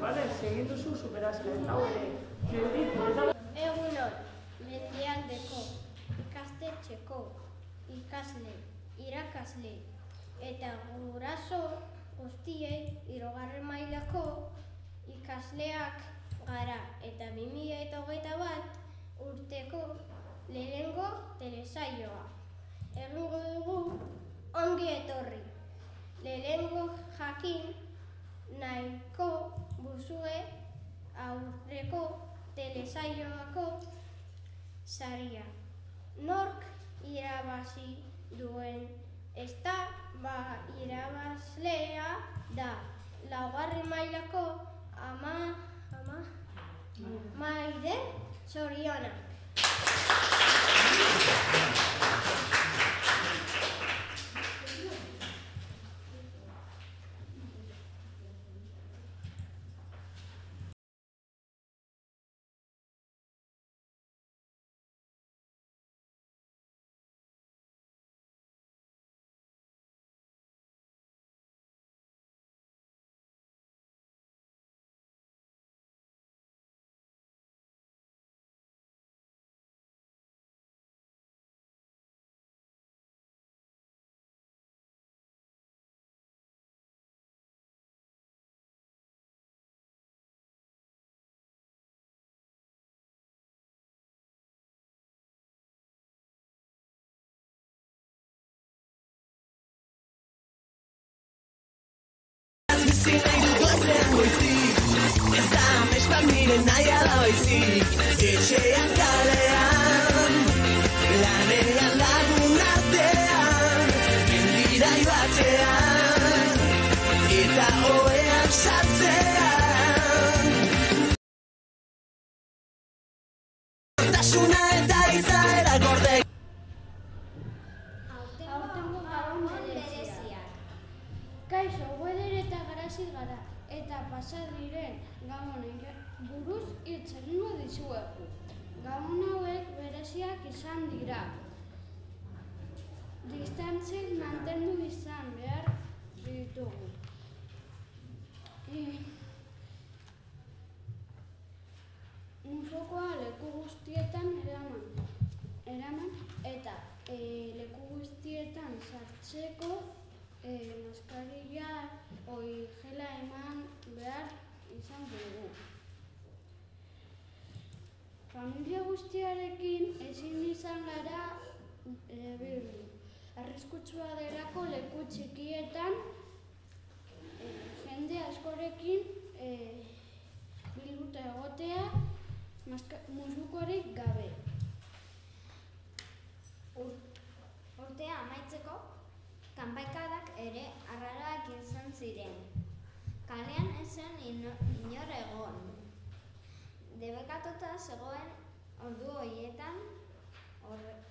Vale, segin duzu superazle, hau ere, kreditu, ez da Egunon, mendialdeko ikastetxeko ikasle, irakasle eta guraso guztiei hirugarren mailako ikasleak gara eta 2021 bat urteko lehenengo telesaioa. Egingo dugu ongi etorri. Lehenengo jakin nahiko buzue aurreko telesaioako saria. Nork irabazi duen ez da ba irabazlea da laugarren mailako ama ama maide zorionak. Etxean kalean, lanean lagun artean, mendira batean, eta oean sartzean. Garasi gara, eta pasa diren buruz hitz egingo dizuegu. Gabon hauek bereziak izan dira. Distantzik mantendu izan behar ditugu. Musokoa leku guztietan eraman, eraman eta e, leku guztietan sartzeko e, maskarilla oi gela eman behar izan dugu. Familia guztiarekin ezin izan gara e, bildu. Arriskutsua delako leku txikietan e, jende askorekin e, bilduta egotea musukorik gabe. Urtea amaitzeko, kanpaikadak ere arraroak izan ziren. Kalean ino- inor egon. Debekatuta zegoen ordu horietan, horre-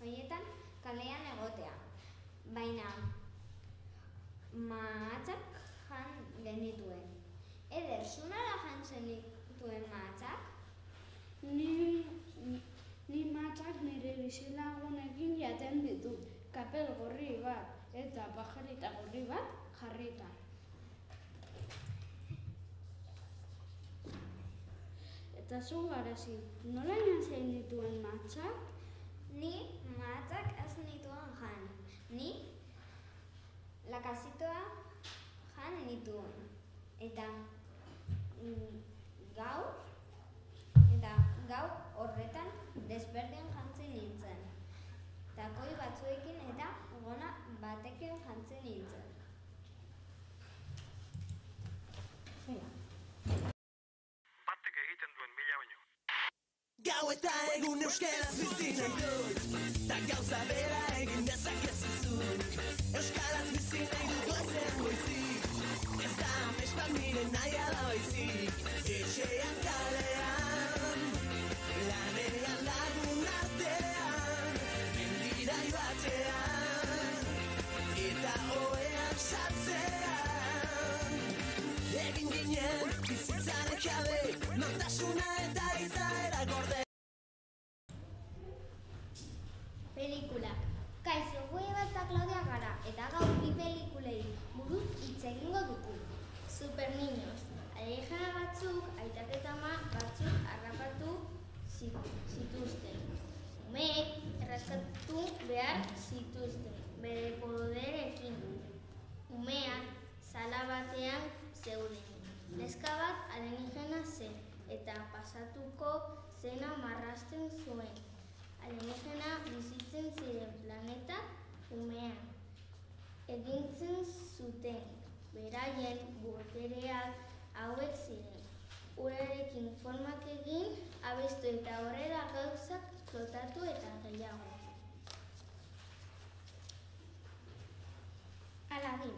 horietan kalean egotea. Baina mahatzak jan genituen. Eder, zunara jan zenituen mahatzak? Ni, ni matzak nire bizilagunekin jaten ditu. Kapel gorri bat eta pajarita gorri bat jarrita. Eta zu garazi, nola jasen dituen matzak? Ni mahatzak ez nituen jan. Ni lakasitoa jan nituen. Eta mm, gau eta gau horretan desberdin jantzen nintzen. Takoi batzuekin eta gona batekin jantzen nintzen. batek egiten duen mila baino. Gau eta egun euskaraz bizi nahi dut Ta gauza bera egin dezakezu zuk Euskaraz bizi nahi dut goizean goizik Ez da amespak nire nahi ala baizik Etxean kalean jabe Nortasuna eta izaera gorde Pelikulak. Kaixo, gu Eba eta Claudia gara, eta gaur bi pelikulei buruz hitz egingo dugu. Super Niños, Neska bat alienígena zen eta pasatuko zena marrasten zuen. Alienígena bizitzen ziren planeta umean. Egintzen zuten beraien botereak hauek ziren. Urarekin formak egin, abestu eta horrela gauzak flotatu eta gehiago. Aladin.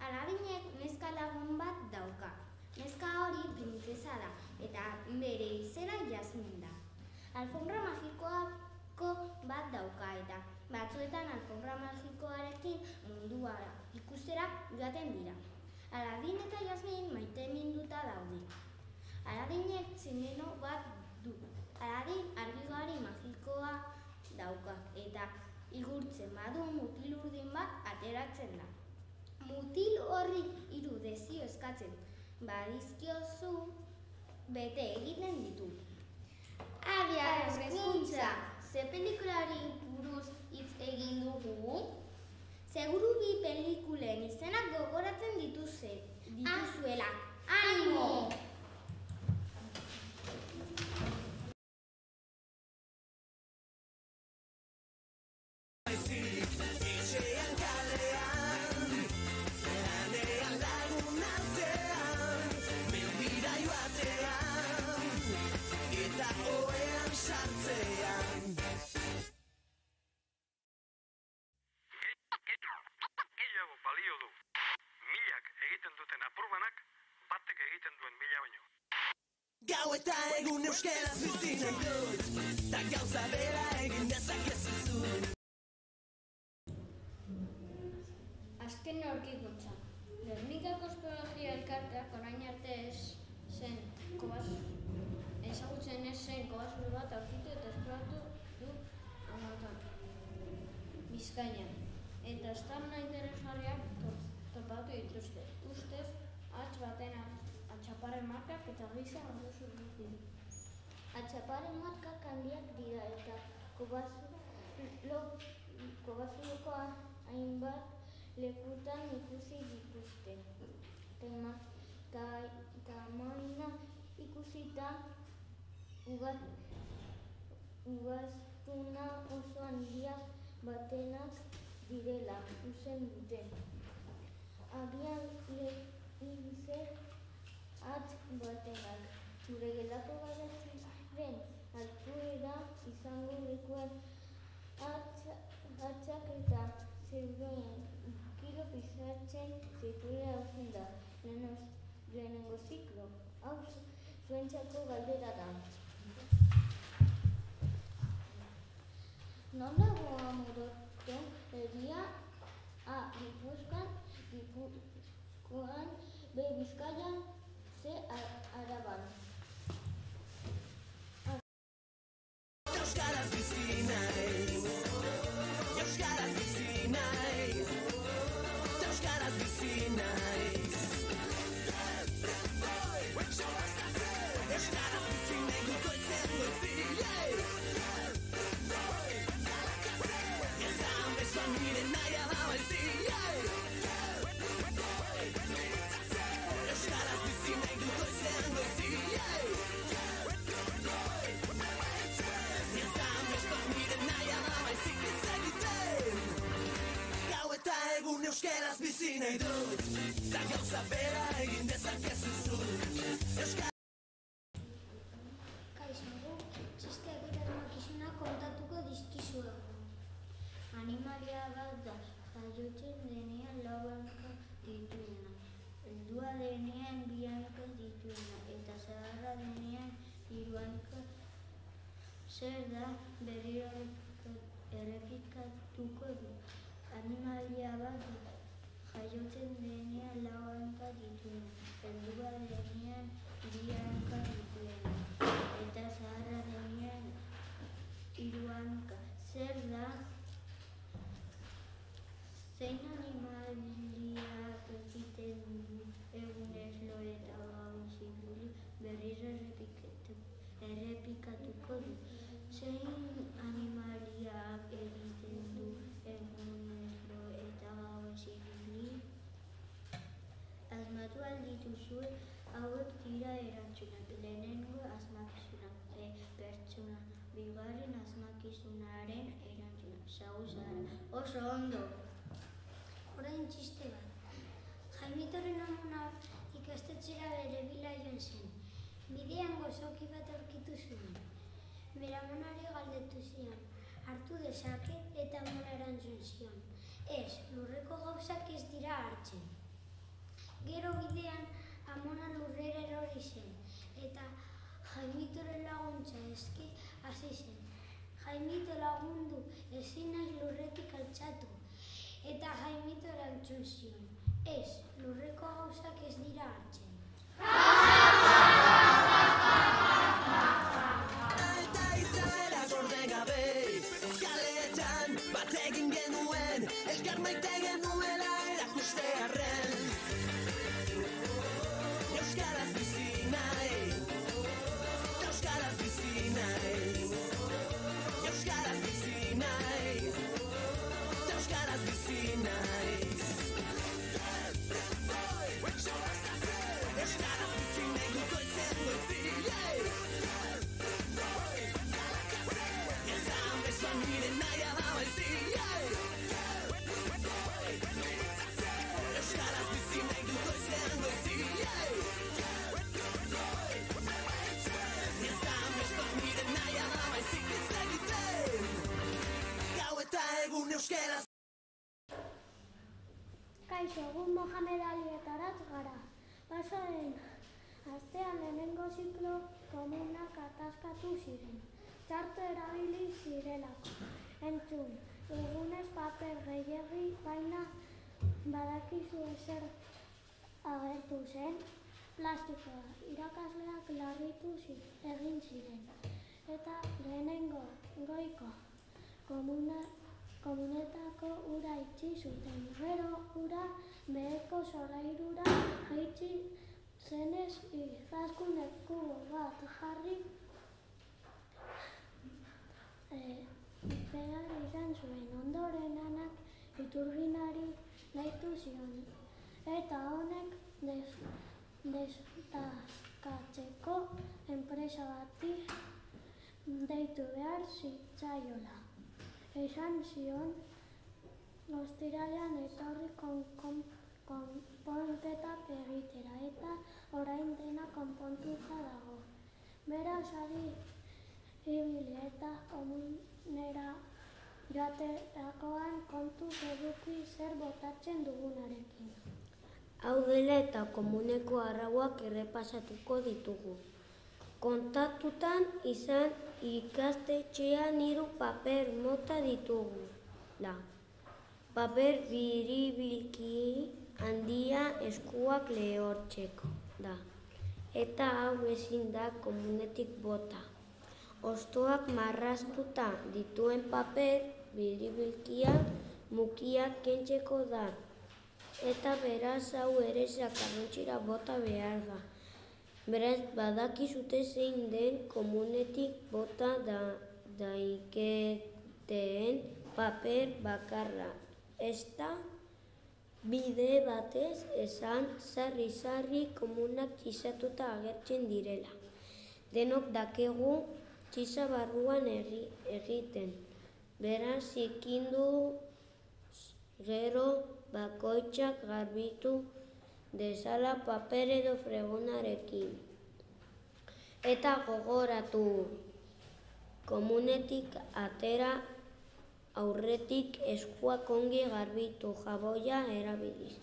Aladinek neska lagun bat dauka. Neska hori printzesa da eta bere izena Jasmin da. Alfombra magikoako bat dauka eta batzuetan alfombra magikoarekin mundua ikustera joaten dira. Aladin eta Jasmin maite minduta daude. Aladinek tximeno bat du. Aladin argigari magikoa dauka eta igurtzen badu mutil urdin bat ateratzen da. Mutil horri hiru dezio eskatzen badizkiozu bete egiten ditu. Abia hezkuntza, ze pelikulari buruz hitz egin dugu? Seguru bi pelikulen egun euskaraz bizi nahi dut, ta gauza bera egin dezakezu zu. Azken aurkikuntza. Gernikako espeleologia elkarteak orain arte ez zen kobaz, ezagutzen ez zen kobazure bat aurkitu eta esploratu du amatan. Bizkaian. Eta estamna interesgarriak to- topatu dituzte. Ustez, hatz baten at- atxaparren markak eta gisa oso dira. Atxaparen markak handiak dira eta kobazulo, kobazuloko hainbat lekutan ikusi dituzte. Tema, ta, tamaina ikusita uga, ugaztuna oso handiak batenak direla usen dute. Agian lehize Atz batenak, zure gelako garaziren altuera izango lekuen atz, atzak eta zeuden kilo pisatzen zituela hauzen da. Lehenos, lehenengo ziklo, hau zu- zuentzako galdera da. Non dago amoroto egia A. Gipuzkoan, Gipuzkoan, B. Bizkaian, C. Ar- Araban. Nahi dut, da gauza bera egin dezakezu zu. Euskaraz Kaixo, txisteak eta asmakizunak kontatuko dizkizuegu. Animalia bat da, jaiotzen denean lau hanka dituena. Heldua denean bi hanka dituena, eta zaharra denean hiru hanka. Zer da berriro errepikatuko du. Animalia bat da, jaiotzen denean lau hanka dituena. Heldua denean bi hanka dituena eta zaharra denean hiru hanka. Zer da? Zein animaliak egiten du egunez lo eta gauez ibili berriro errepikatu, errepikatuko du. Zein animaliak egiten du egunez gauez ibili Asmatu aldituzue hauek dira erantzunak. Lehenengo asmakizunak e, pertsona, bigarren asmakizunaren erantzuna. Zauzara, oso ondo. Orain txiste bat. Jaimitoren amona ikastetxera bere bila joan zen. Bidean gozoki bat aurkitu zuen. Bere amonari galdetu zion. Hartu dezake eta amona erantzun zion. Ez, lurreko gauzak ez dira hartzen. Gero bidean ataskatu ziren. Txarto erabili zirelako. Entzun, dugunez paper gehiagi baina badakizu ezer agertu zen. Plastikoa, irakasleak larritu zi- egin ziren. Eta lehenengo goiko komuna, komunetako ura itxi zuten. Gero ura beheko solairura jaitsi zenez izaskun kubo bat jarri eh, behar izan zuen. Ondoren anak iturginari deitu zion. Eta honek des, destaskatzeko enpresa bati deitu behar zitzaiola. Esan zion, ostiralean etorri kon, kon, konponketak egitera eta orain dena konpontuta dago. Beraz ari ibili eta komunera joaterakoan kontu eduki zer botatzen dugunarekin. Hau dela eta komuneko arrauak errepasatuko ditugu. Kontatutan izan ikastetxean hiru paper mota ditugu. La. Paper biribilki handia eskuak lehortzeko da. Eta hau ezin da komunetik bota. Ostoak marraztuta dituen paper biribilkia mukiak kentzeko da. Eta beraz hau ere zakarrontxira bota behar da. Beraz badakizute zein den komunetik bota da daiketeen paper bakarra. Ez da bide batez esan sarri-sarri komunak txisatuta agertzen direla. Denok dakegu txisa barruan egi, egiten. Beraz zikindu gero bakoitzak garbitu dezala paper edo fregonarekin. Eta gogoratu komunetik atera aurretik eskuak ongi garbitu jaboia erabiliz.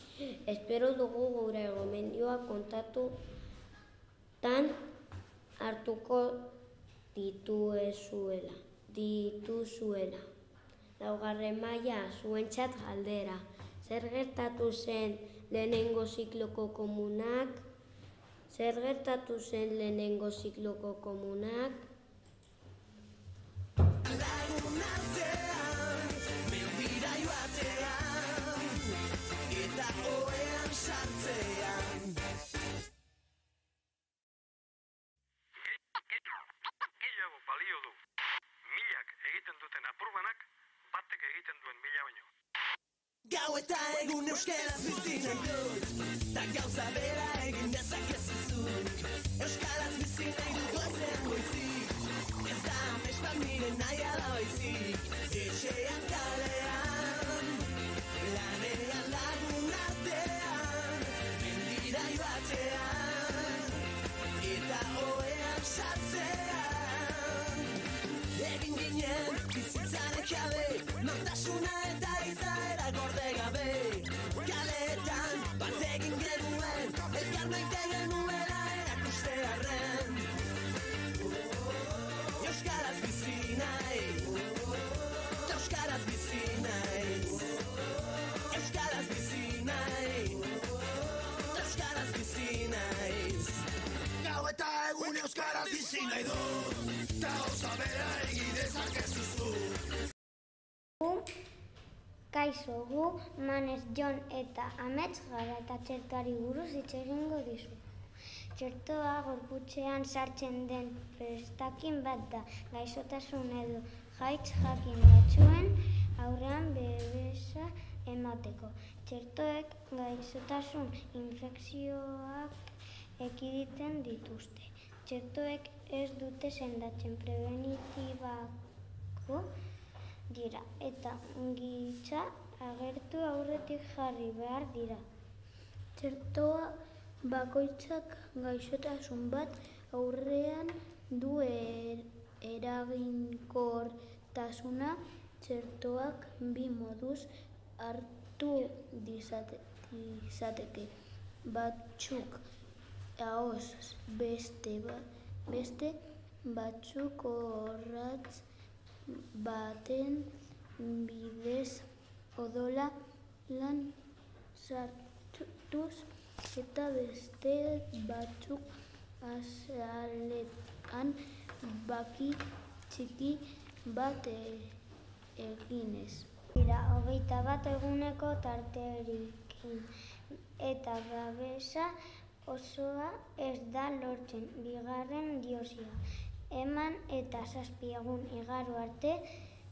Espero dugu gure gomendioa kontatu tan hartuko dituezuela, dituzuela. Laugarren maila zuentzat galdera. Zer gertatu zen lehenengo zikloko komunak? Zer gertatu zen lehenengo zikloko komunak? Sartzean Gehiago balio du. Milak egiten duten apurbanak, batek egiten duen mila baino. Gau eta egun euskeraz bizinen dut, eta gauza bera egin dezakezuzuk. Euskaraz bizinen dut goizean goizik, ez da amestan nire nahi alaoizik. Etxean kalean, lanean lagun artean, mendira joatean, eta hoean sartzean. Egin ginen bizitzaren jabe Nortasuna eta izaera gorde gabe. Kaletan bat egin genuen Elkar maite kaixo gu, manez Jon eta Amets gara eta txertoari buruz hitz egingo dizu. Txertoa gorputzean sartzen den prestakin bat da, gaixotasun edo jaitz jakin batzuen aurrean bebesa emateko. Txertoek gaixotasun infekzioak ekiditen dituzte. Txertoek ez dute sendatzen prebenitibako dira eta gitza agertu aurretik jarri behar dira. Txertoa bakoitzak gaixotasun bat aurrean du er, eraginkortasuna txertoak bi moduz hartu dizate, dizateke. Batzuk ahoz beste, ba, beste batzuk orratz baten bidez odola lan sartuz eta beste batzuk azaletan baki txiki bat e- eginez. Dira, hogeita bat eguneko tarterekin eta babesa osoa ez da lortzen bigarren diosia. Eman eta zazpi egun igaro arte,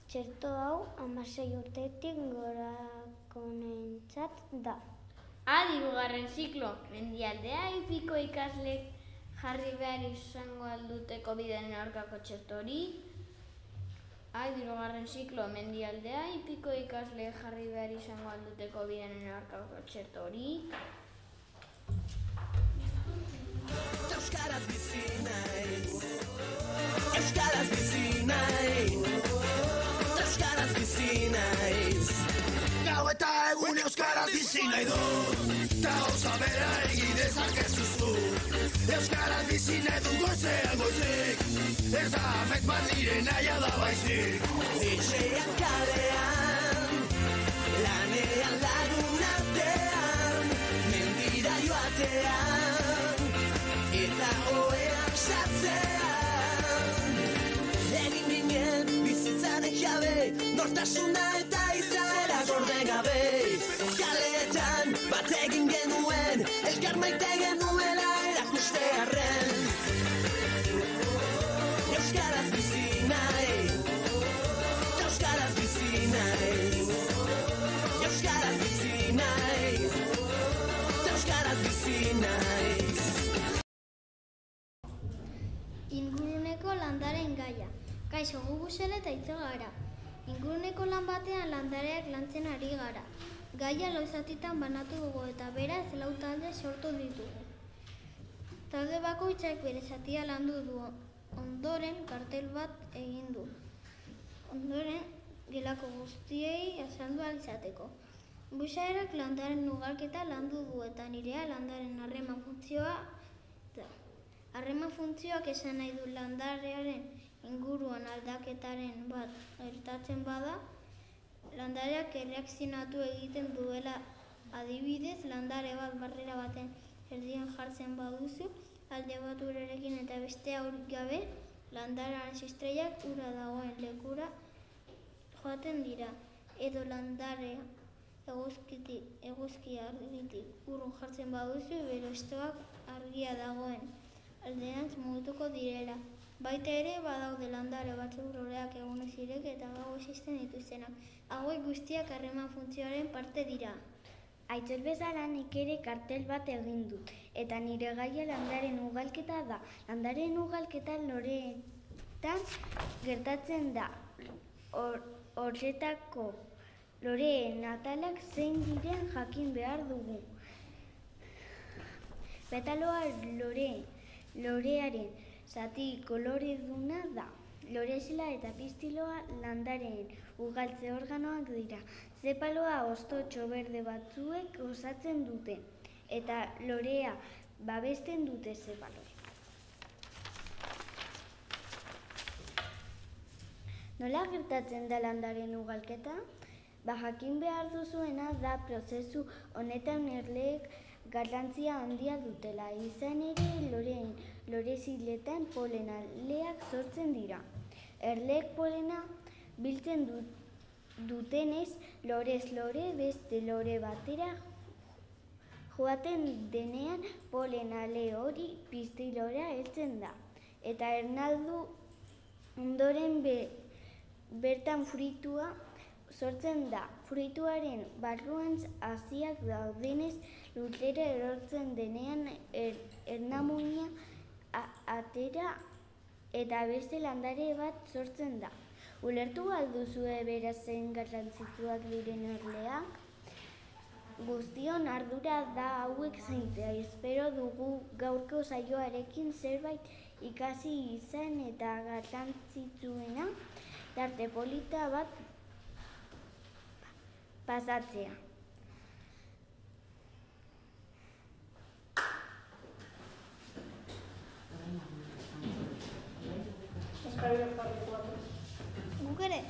txerto hau amasei urtetik gorakonentzat da. Adi hirugarren ziklo, mendialdea ipiko ikasle jarri behar izango alduteko bideen aurkako txertori. Adi hirugarren ziklo, mendialdea ipiko ikasle jarri behar izango alduteko bideen aurkako txertori. Euskaraz bizi naiz Euskaraz bizi naiz Euskaraz bizi naiz Gau eta egun euskaraz bizi nahi du Ta osa bera egin dezakezu zu. Euskaraz bizi nahi du goizean goizik Ez da amet bat nire naia da baizik. Etxean kalean Nortasuna eta izaera gorde gabe Kaletan bat egin genuen Elkar maite genuela erakustearren Euskaraz bizi nahi Euskaraz bizi nahi Euskaraz bizi nahi Euskaraz bizi nahi Inguruneko landaren gaia. Kaixo gugu zela eta itze gara. Inguruneko lan batean landareak lantzen ari gara. Gaia loizatitan banatu dugu eta beraz lau talde sortu ditugu. Talde bakoitzak bere zatia landu du. Ondoren kartel bat egin du. Ondoren gelako guztiei azaldu ahal izateko. Buixaerak landaren ugalketa landu du eta nirea landaren harreman funtzioa da. Harreman funtzioak esan nahi du landarearen inguruan aldaketaren bat gertatzen bada, landareak erreakzionatu egiten duela. Adibidez, landare bat barrera baten erdian jartzen baduzu, alde bat urarekin eta beste aurik gabe, landarearen sistreiak ura dagoen lekura joaten dira, edo landarea eguzkiti, eguzki argitik urrun jartzen baduzu, berostoak argia dagoen aldeantz mugutuko direla. Baita ere badaude landare batzuk loreak egunez irek eta gau existen dituztenak. Hauek guztiak harreman funtzioaren parte dira. Aitzol bezala nik ere kartel bat egin dut, eta nire gaia landaren ugalketa da. Landaren ugalketa loreetan gertatzen da. Hor- Horretako loreen atalak zein diren jakin behar dugu. Petaloa lore, lorearen zati koloreduna da. Loresela eta pistiloa landaren ugaltze organoak dira. Zepaloa ostotxo berde batzuek osatzen dute eta lorea babesten dute zepaloa. Nola gertatzen da landaren ugalketa? Ba jakin behar duzuena da prozesu honetan erleek garrantzia handia dutela. Izan ere loreen loreziletan polena leak sortzen dira. Erleek polena biltzen du, dutenez lorez lore beste lore batera joaten denean polena le hori pistilora heltzen da. Eta ernaldu ondoren be, bertan fruitua sortzen da. Fruituaren barruan hasiak daudenez lurrera erortzen denean er, ernamuina atera eta beste landare bat sortzen da. Ulertu alduzue beraz zein garrantzitsuak diren erleak? Guztion ardura da hauek zaintzea. Espero dugu gaurko saioarekin zerbait ikasi izan eta garrantzitsuena tarte polita bat pasatzea. 왜 뭐 그래?